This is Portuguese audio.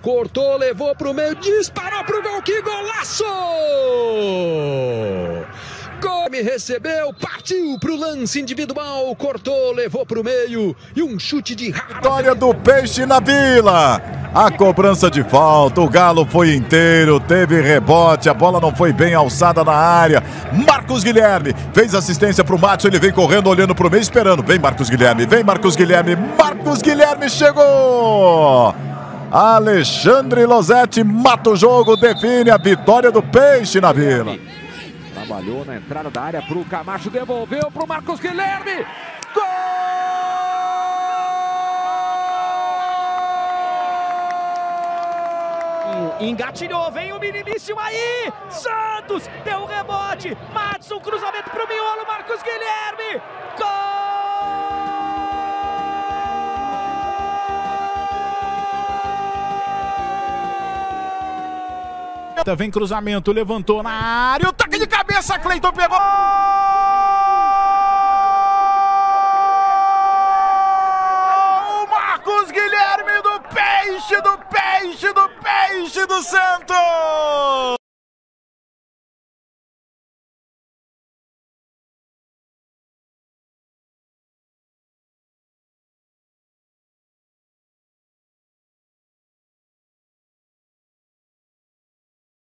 Cortou, levou pro meio, disparou pro gol, que golaço! Gomes recebeu, partiu pro lance individual, cortou, levou pro meio e um chute de Vitória do Peixe na Vila. A cobrança de falta, o Galo foi inteiro, teve rebote, a bola não foi bem alçada na área. Marcos Guilherme fez assistência pro Matos, ele vem correndo, olhando pro meio, esperando. Vem Marcos Guilherme, vem Marcos Guilherme, Marcos Guilherme chegou! Alexandre Losetti mata o jogo, define a vitória do Peixe na Vila. Trabalhou na entrada da área pro Camacho, devolveu pro Marcos Guilherme. Gol! Engatilhou, vem o minimíssimo aí! Santos deu o rebote! Madison, cruzamento pro miolo, Marcos Guilherme! Vem cruzamento, levantou na área, o toque de cabeça, Cleiton pegou! Do Santos!